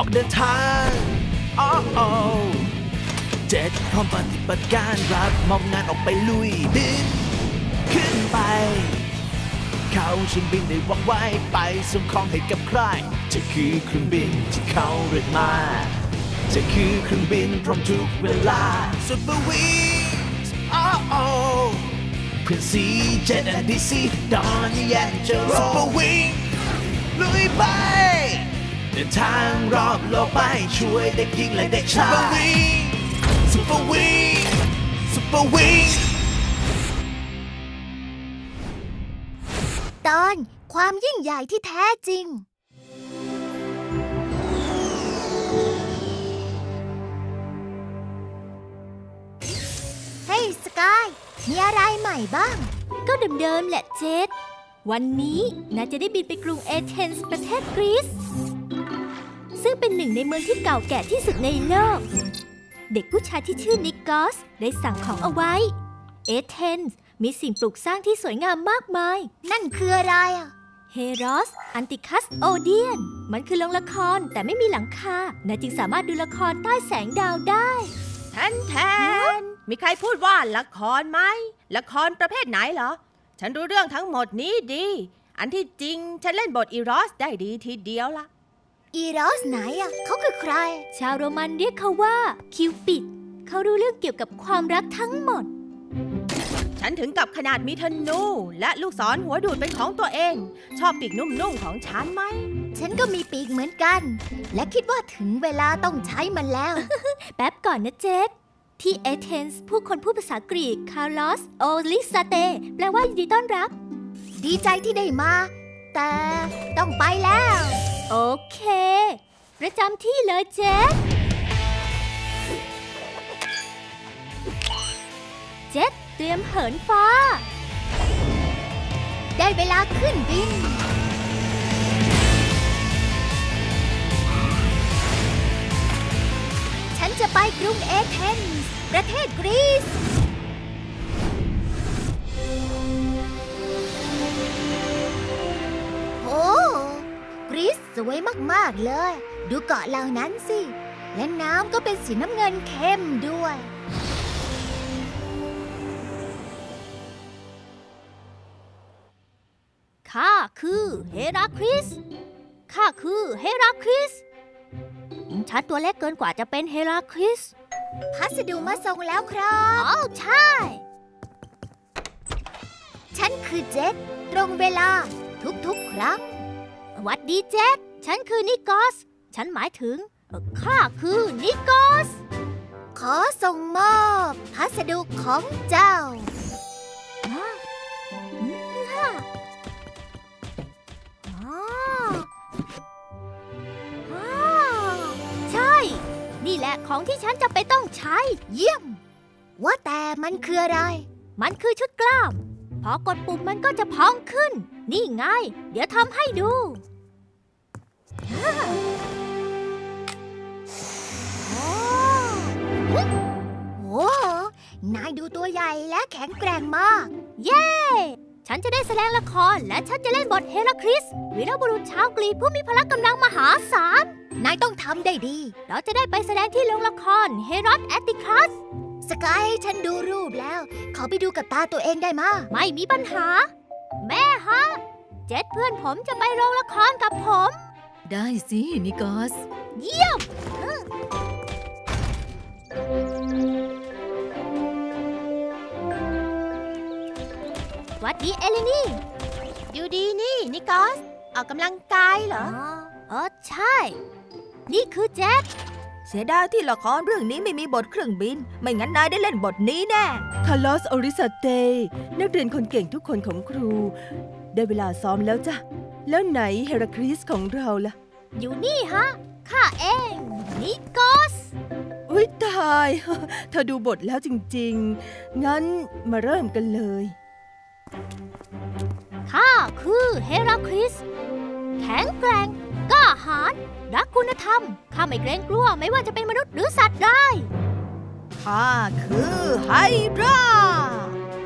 ออกเดินทางโอ้โอเจ็ดพร้อมปฏิบัติการรับมอบงานออกไปลุยบินขึ้นไป เขาชิงบินได้วางไว้ไปส่งของให้กับใคร จะคือเครื่องบินที่เขาเรียกมา จะคือเครื่องบินพร้อมทุกเวลาสุดเปอร์วิงโอ้โอเพื่อนซีเจ็ดแอนดีซีดอนแยนเจอโรสุดเปอร์วิงลุยไป เดินทางรอบโลกไปช่วยเด็กหญิงและเด็กชาย Super Wings Super Wings ตอนความยิ่งใหญ่ที่แท้จริง เฮ้ยสกาย มีอะไรใหม่บ้าง ก็เดิมๆแหละเจ็ตวันนี้นายจะได้บินไปกรุงเอเธนส์ประเทศกรีซ ซึ่งเป็นหนึ่งในเมืองที่เก่าแก่ที่สุดในโลก เด็กผู้ชายที่ชื่อนิกอสได้สั่งของเอาไว้ เอเธนส์มีสิ่งปลูกสร้างที่สวยงามมากมาย นั่นคืออะไรอะเฮโรดส์ แอตติคัสโอเดียน มันคือโรงละครแต่ไม่มีหลังคานายจึงสามารถดูละครใต้แสงดาวได้แทนแทน มีใครพูดว่าละครไหม ละครประเภทไหนเหรอ ฉันรู้เรื่องทั้งหมดนี้ดี อันที่จริงฉันเล่นบทอีรอสได้ดีทีเดียวละ อีรอสไหนอะเขาคือใคร ชาวโรมันเรียกเขาว่าคิวปิด เขารู้เรื่องเกี่ยวกับความรักทั้งหมด ฉันถึงกับขนาดมีธนูและลูกศรหัวดูดเป็นของตัวเอง ชอบปีกนุ่มๆของฉันไหม ฉันก็มีปีกเหมือนกัน และคิดว่าถึงเวลาต้องใช้มันแล้ว แป๊บก่อนนะเจ็ตที่เอเธนส์ผู้คนพูดภาษากรีกκαλώς ορίσατε แปลว่ายินดีต้อนรับ ดีใจที่ได้มา แต่ต้องไปแล้ว โอเค ประจำที่เลยเจ็ตเจ็ตเตรียมเหินฟ้า ได้เวลาขึ้นบิน ฉันจะไปกรุงเอเธนส์ประเทศกรีซ วยมากๆเลย ดูเกาะเหล่านั้นสิ และน้ำก็เป็นสีน้ำเงินเข้มด้วย ข้าคือเฮราคริส ข้าคือเฮราคลิส ฉันตัวเล็กเกินกว่าจะเป็นเฮราคลิส พัสดุมาส่งแล้วครับอ้าวใช่ ฉันคือเจ็ตตรงเวลาทุกๆครั้ง หวัดดีเจ็ต ฉันคือนิกอสฉันหมายถึงเอ่อข้าคือนิกอสขอส่งมอบพัสดุของเจ้าอ้าวอืมฮ่าอ้าวอ้าวใช่ นี่แหละของที่ฉันจะไปต้องใช้ เยี่ยม ว่าแต่มันคืออะไร มันคือชุดกล้าม พอกดปุ่มมันก็จะพองขึ้น นี่ไง เดี๋ยวทำให้ดู โอ้โหนายดูตัวใหญ่และแข็งแกร่งมาก เย้ ฉันจะได้แสดงละครและฉันจะเล่นบทเฮราคริส วีรบุรุษชาวกรีกผู้มีพละกำลังมหาศาล นายต้องทำได้ดี เราจะได้ไปแสดงที่โรงละครเฮรอดแอตติคัส สกายให้ฉันดูรูปแล้ว ขอไปดูกับตาตัวเองได้มาไม่มีปัญหา แม่ฮะ เจ็ดเพื่อนผมจะไปโรงละครกับผม ได้สิ นิกอส เยี่ยมหวัดดีเอลินี่อยู่ดีนี่ นิกอส ออกกำลังกายเหรอเออใช่ นี่คือเจ็ตเสียดายที่ละครเรื่องนี้ไม่มีบทเครื่องบิน ไม่งั้นนายได้เล่นบทนี้แน่ καλώς ορίσατε นักเรียนคนเก่งทุกคนของครู ได้เวลาซ้อมแล้วจ้ะ แล้วไหนเฮราคริสของเราล่ะ อยู่นี่ฮะ ข้าเอง นิโกส อุ้ยตาย เธอดูบทแล้วจริงๆ งั้นมาเริ่มกันเลย ข้าคือเฮราคริส แข็งแกร่งกล้าหาญรักคุณธรรม ข้าไม่เกรงกลัวไม่ว่าจะเป็นมนุษย์หรือสัตว์ได้ข้าคือไฮดรา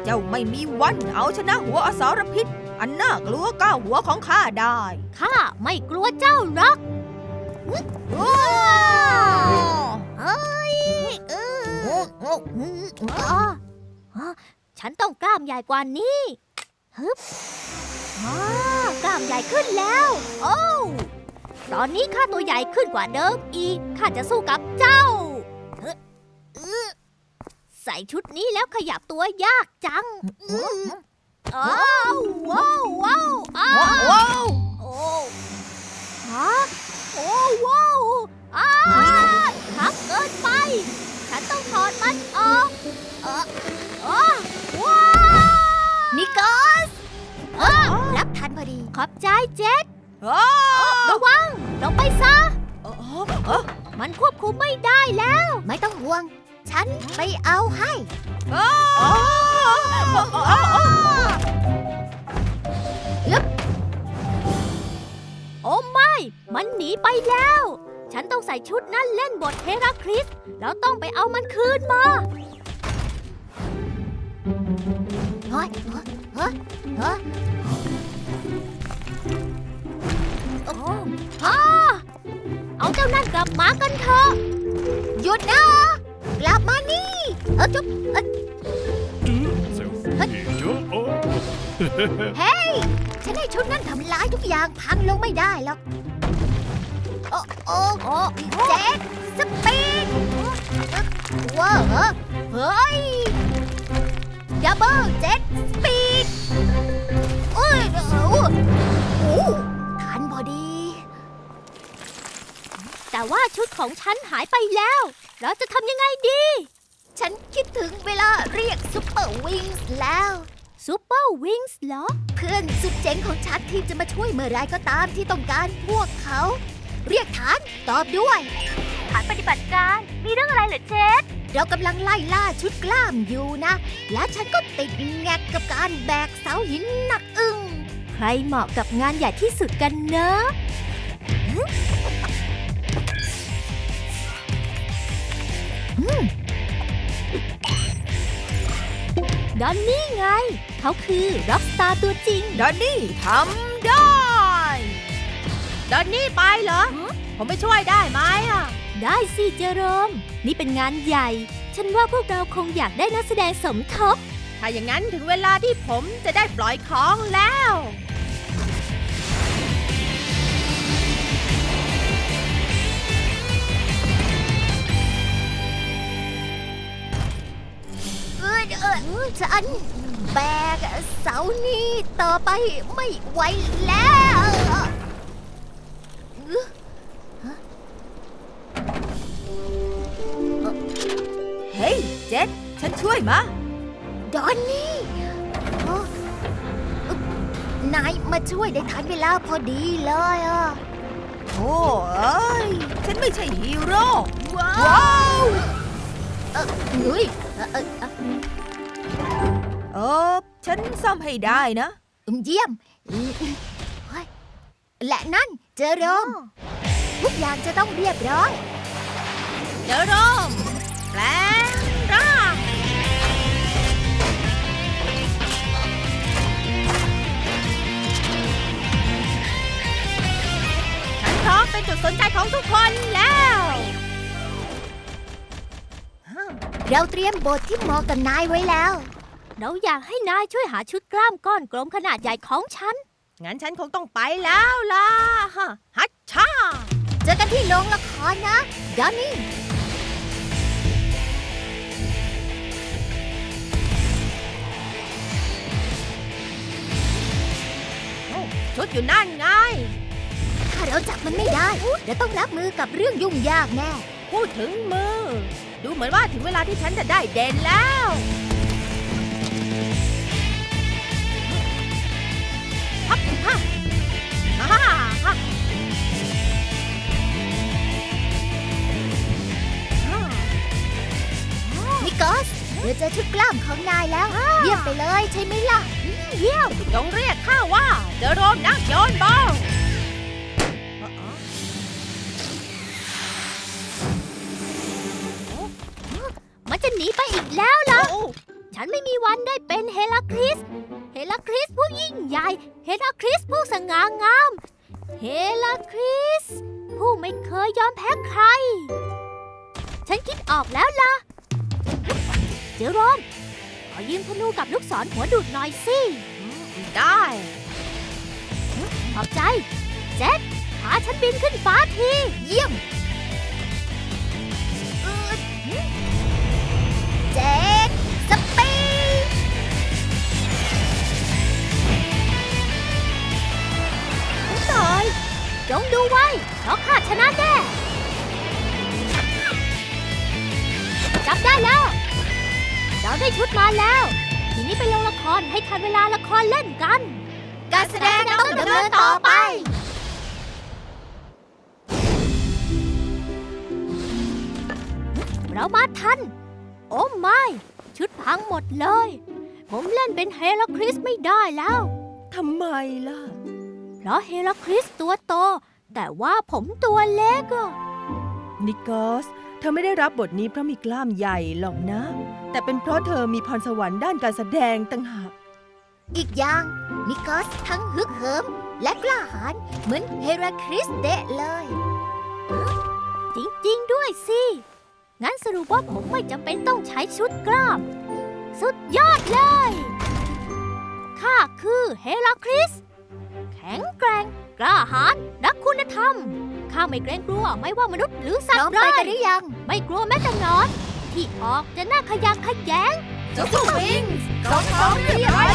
เจ้าไม่มีวันเอาชนะหัวอสรพิษ อันน่ากลัวก้าวหัวของข้าได้ ข้าไม่กลัวเจ้าหรอกว้าวเอ้ยเอออ๋ออ๋อฉันต้องกล้ามใหญ่กว่านี้ฮึบอ๋อกล้ามใหญ่ขึ้นแล้ว โอ้วตอนนี้ข้าตัวใหญ่ขึ้นกว่าเดิมอีก ข้าจะสู้กับเจ้าเฮ้ออื้อใส่ชุดนี้แล้วขยับตัวยากจัง อื้ออ้าวว้าวว้าวอ้าวว้าวโอ้ฮะโอ้ว้าวอ้าวทักเกินไป ฉันต้องถอดมันออกเออเออว้าวนิโกสเออรับทันพอดี ขอบใจเจ็ดอ้าระวังลงไปซะอ๋ออ๋อมันควบคุมไม่ได้แล้ว ไม่ต้องห่วง ฉันไปเอาให้อ๋ออ๋อ โอ้ไม่ มันหนีไปแล้ว ฉันต้องใส่ชุดนั้นเล่นบทเฮราคลิส แล้วต้องไปเอามันคืนมาเฮ้ยเฮ้ยเฮ้ยโอ้ฮ่าเอาเจ้านั่นกลับมากันเถอะ หยุดนะ กลับมานี่ เออจุ๊บเอ้ย เฮ้ย ฉันให้ชุดนั้นทำลายทุกอย่างพังลงไม่ได้หรอก โอ้โอ้โอ้เจ็ดสปีดว้าเฮ้ย double เจ็ต speed โอ้ยโอ้โอ้ทันพอดี แต่ว่าชุดของฉันหายไปแล้ว เราจะทำยังไงดี ฉันคิดถึงเวลาเรียก Super Wings แล้ว Super Wings เหรอ เพื่อนสุดเจ๋งของฉันที่จะมาช่วยเมื่อไรก็ตามที่ต้องการพวกเขา เรียกฐานตอบด้วย ฐานปฏิบัติการ มีเรื่องอะไรเหรอเจ็ตต์เรากำลังไล่ล่าชุดกล้ามอยู่นะ และฉันก็ติดแหง็กกับการแบกเสาหินหนักอึ้งใครเหมาะกับงานใหญ่ที่สุดกันเนอะดอนนี่ไง เขาคือร็อกสตาร์ตัวจริง ดอนนี่ทำได้ ดอนนี่ไปเหรอ ผมไปช่วยได้ไหมอะ ได้สิเจอโรม นี่เป็นงานใหญ่ ฉันว่าพวกเราคงอยากได้นักแสดงสมทบ ถ้าอย่างนั้นถึงเวลาที่ผมจะได้ปล่อยของแล้วเออเออฉัน แบกเสานี้ต่อไปไม่ไหวแล้วเฮ้ยเจ็ดฉันช่วยมาดอนนี่โอ้อึ๊บนายมาช่วยได้ทันเวลาพอดีเลยอะโอ้เอ้ยฉันไม่ใช่ฮีโร่ว้าว้าวเออเฮ้ย เออเออเออเออ ฉันซ่อมให้ได้นะ เยี่ยมอืมเฮ้ยและนั่นเจอโรม ทุกอย่างจะต้องเรียบร้อยเดี๋ยวร่มแปลงร่างฉันพร้อมเป็นจุดสนใจของทุกคนแล้ว เราเตรียมบทที่เหมาะกับนายไว้แล้ว เราอยากให้นายช่วยหาชุดกล้ามก้อนกลมขนาดใหญ่ของฉัน งั้นฉันคงต้องไปแล้วล่ะฮะฮัชชา เจอกันที่โรงละครนะดอนนี่ ชุดอยู่นั่นไง ถ้าเราจับมันไม่ได้เราต้องรับมือกับเรื่องยุ่งยากแน่ พูดถึงมือ ดูเหมือนว่าถึงเวลาที่ฉันจะได้เด่นแล้ว จอชุดกล้ามของนายแล้ว เยี่ยมไปเลยใช่ไหมล่ะเยี่ยมจงเรียกข้าว่าเจอโรมนักโยนบอลมันจะหนีไปอีกแล้วล่ะโอ้ฉันไม่มีวันได้เป็นเฮราคลิส เฮราคลิสผู้ยิ่งใหญ่ เฮราคลิสผู้สง่างาม เฮราคลิสผู้ผู้ไม่เคยยอมแพ้ใคร ฉันคิดออกแล้วล่ะ เจอรมขอยืมธนูกับลูกศรหัวดูดหน่อยสิ ได้ ขอบใจ เจ็ดพาฉันบินขึ้นฟ้าที เยี่ยมเจ็ดสปีดหน่อยจงดูไว้เพราะข้าชนะแน่จับได้แล้ว เราได้ชุดมาแล้ว ทีนี้ไปลงละครให้ทันเวลาละครเล่นกัน การแสดงต้องดำเนินต่อไป เรามาทัน โอ้ไม่ ชุดพังหมดเลย ผมเล่นเป็นเฮราคริสไม่ได้แล้วทำไมล่ะ เพราะเฮราคริสตัวโต แต่ว่าผมตัวเล็กอะนิกอสเธอไม่ได้รับบทนี้เพราะมีกล้ามใหญ่หรอกนะ แต่เป็นเพราะเธอมีพรสวรรค์ด้านการแสดงต่างหาก อีกอย่างนิกอสทั้งฮึกเหิม และกล้าหาญเหมือนเฮราคริสเดะเลยจริง ๆ ด้วยสิ งั้นสรุปว่าผมไม่จำเป็นต้องใช้ชุดกล้าม สุดยอดเลยข้าคือเฮราคริส แข็งแกร่ง กล้าหาญรักคุณธรรม ข้าไม่เกรงกลัวไม่ว่ามนุษย์หรือสัพตร้อมว์ไปร้ากันหรือยัง ไม่กลัวแม้แต่หนอน ที่ออกจะน่าขยักขยงเจ้าสวิงส์กองพร้อมเรียบร้อย